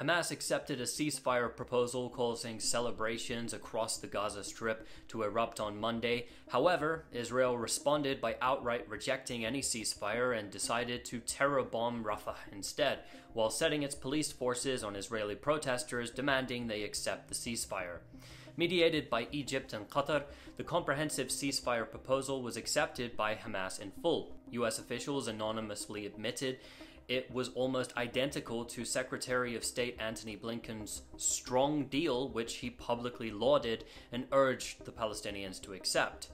Hamas accepted a ceasefire proposal causing celebrations across the Gaza Strip to erupt on Monday. However, Israel responded by outright rejecting any ceasefire and decided to terror bomb Rafah instead, while setting its police forces on Israeli protesters demanding they accept the ceasefire. Mediated by Egypt and Qatar, the comprehensive ceasefire proposal was accepted by Hamas in full. US officials anonymously admitted it was almost identical to Secretary of State Antony Blinken's strong deal, which he publicly lauded and urged the Palestinians to accept.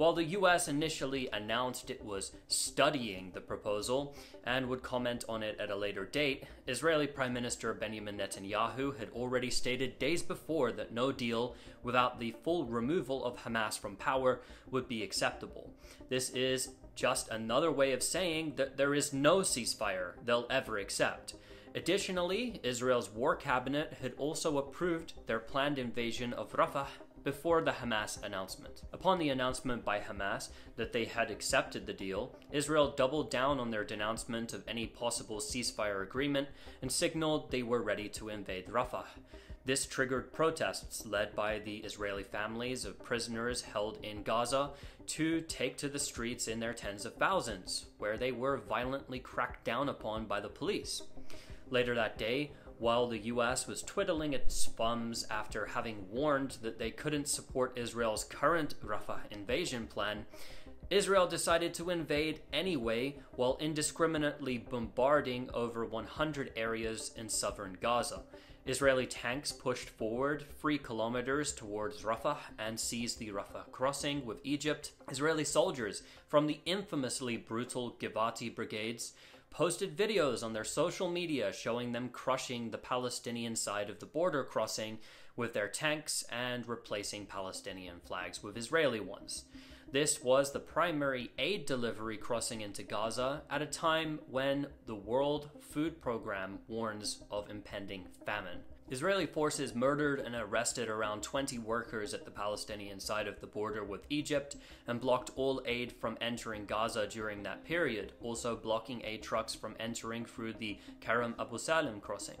While the US initially announced it was studying the proposal and would comment on it at a later date, Israeli Prime Minister Benjamin Netanyahu had already stated days before that no deal without the full removal of Hamas from power would be acceptable. This is just another way of saying that there is no ceasefire they'll ever accept. Additionally, Israel's war cabinet had also approved their planned invasion of Rafah before the Hamas announcement. Upon the announcement by Hamas that they had accepted the deal, Israel doubled down on their denouncement of any possible ceasefire agreement and signaled they were ready to invade Rafah. This triggered protests led by the Israeli families of prisoners held in Gaza to take to the streets in their tens of thousands, where they were violently cracked down upon by the police. Later that day, while the US was twiddling its thumbs after having warned that they couldn't support Israel's current Rafah invasion plan, Israel decided to invade anyway while indiscriminately bombarding over 100 areas in southern Gaza. Israeli tanks pushed forward three kilometers towards Rafah and seized the Rafah crossing with Egypt. Israeli soldiers from the infamously brutal Givati brigades posted videos on their social media showing them crushing the Palestinian side of the border crossing with their tanks and replacing Palestinian flags with Israeli ones. This was the primary aid delivery crossing into Gaza at a time when the World Food Program warns of impending famine. Israeli forces murdered and arrested around 20 workers at the Palestinian side of the border with Egypt and blocked all aid from entering Gaza during that period, also blocking aid trucks from entering through the Karam Abu Salim crossing.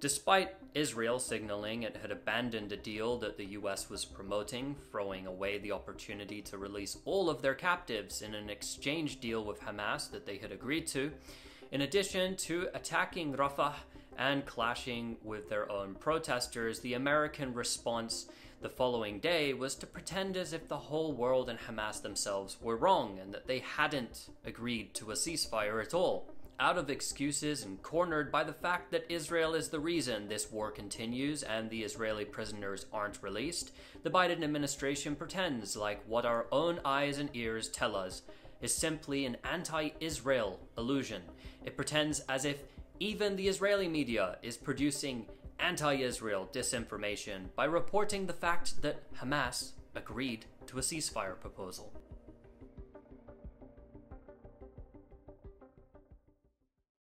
Despite Israel signaling it had abandoned a deal that the US was promoting, throwing away the opportunity to release all of their captives in an exchange deal with Hamas that they had agreed to, in addition to attacking Rafah and clashing with their own protesters, the American response the following day was to pretend as if the whole world and Hamas themselves were wrong and that they hadn't agreed to a ceasefire at all out of excuses and cornered by the fact that Israel is the reason this war continues and the Israeli prisoners aren't released, the Biden administration pretends like what our own eyes and ears tell us is simply an anti Israel illusion. It pretends as if even the Israeli media is producing anti Israel disinformation by reporting the fact that Hamas agreed to a ceasefire proposal.